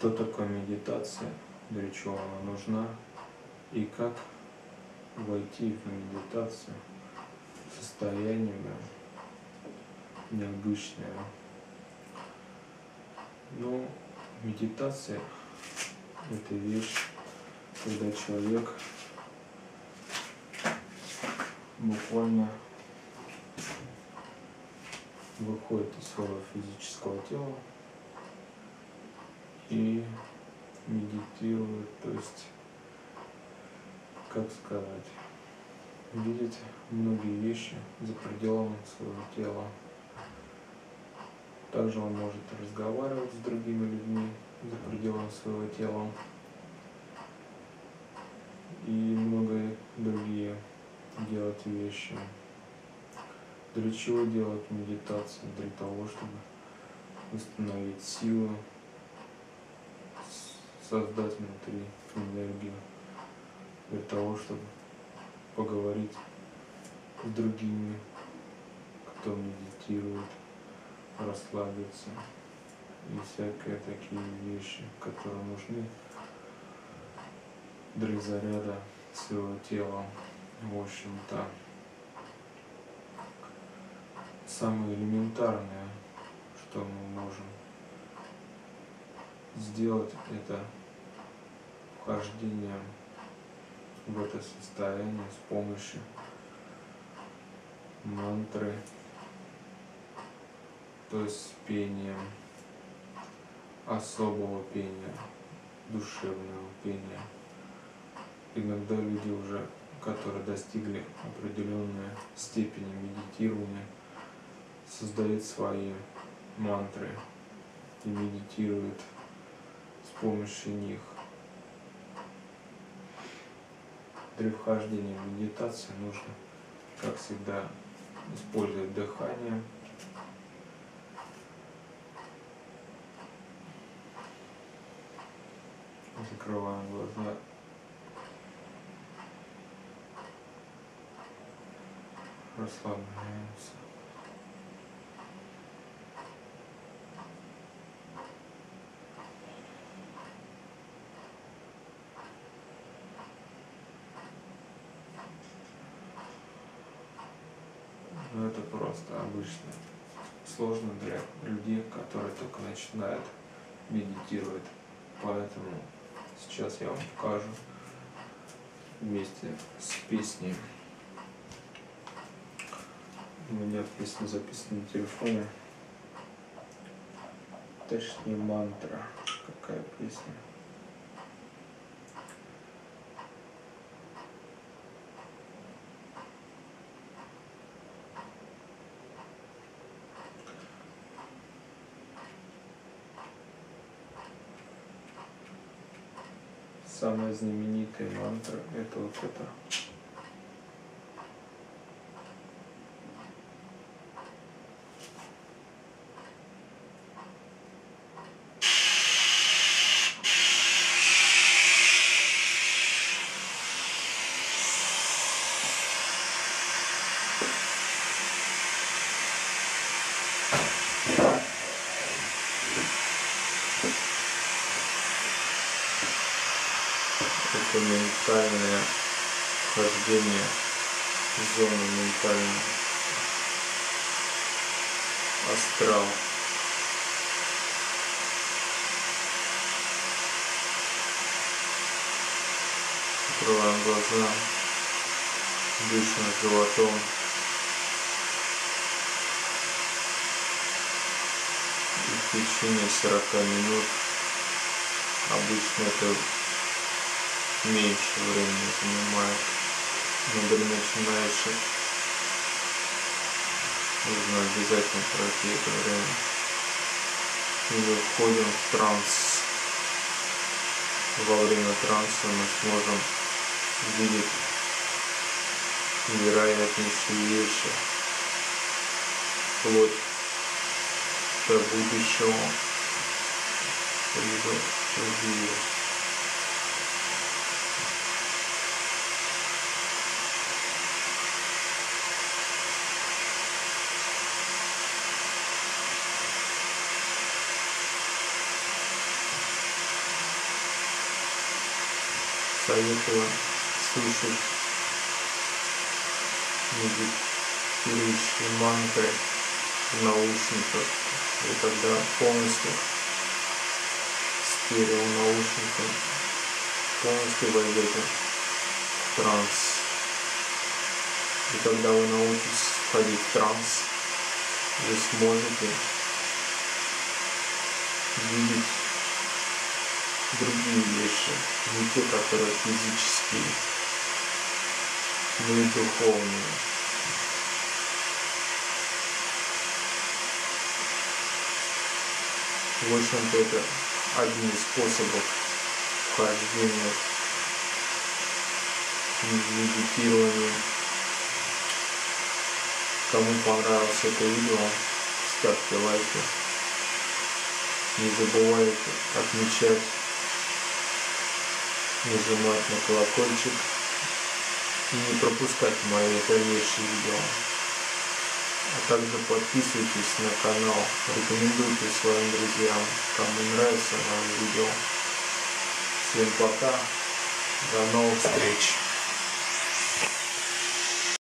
что такое медитация, для чего она нужна и как войти в медитацию состояние необычное. Ну, медитация – это вещь, когда человек буквально выходит из своего физического тела и медитирует, то есть, как сказать, видит многие вещи за пределами своего тела. Также он может разговаривать с другими людьми за пределами своего тела и многое другие делать вещи. Для чего делать медитацию? Для того, чтобы установить силу, создать внутри энергию, для того, чтобы поговорить с другими, кто медитирует, расслабиться и всякие такие вещи, которые нужны для заряда своего тела. В общем-то, самое элементарное, что мы можем сделать, это вхождение в это состояние с помощью мантры, то есть с пением, особого пения, душевного пения. Иногда люди уже которые достигли определенной степени медитирования, создают свои мантры и медитируют с помощью них. Для вхождения в медитацию нужно, как всегда, использовать дыхание. Закрываем глаза расслабляемся. Но ну, это просто обычно. Сложно для людей, которые только начинают медитировать. Поэтому сейчас я вам покажу вместе с песней. У меня песня записана на телефоне. Точнее мантра. Какая песня? Самая знаменитая мантра это вот это. Ментальное вхождение в зону ментального астрал. Закрываем глаза, дышим животом. И в течение 40 минут обычно это меньше времени занимает. Но для начинающих нужно обязательно пройти это время. И мы входим в транс. Во время транса мы сможем видеть невероятнейшие вещи, вплоть до будущего, либо другие. Советую слушать медитирующие мантры в наушниках. И тогда полностью стерео наушником полностью войдете в транс. И когда вы научитесь входить в транс, вы сможете видеть другие вещи, не те, которые физические, но и духовные. В общем-то, это один из способов вхождения в медитирование. Кому понравилось это видео, ставьте лайки. Не забывайте отмечать, нажимать на колокольчик и не пропускать мои дальнейшие видео. А также подписывайтесь на канал, рекомендуйте своим друзьям, кому нравится мое видео. Всем пока, до новых встреч!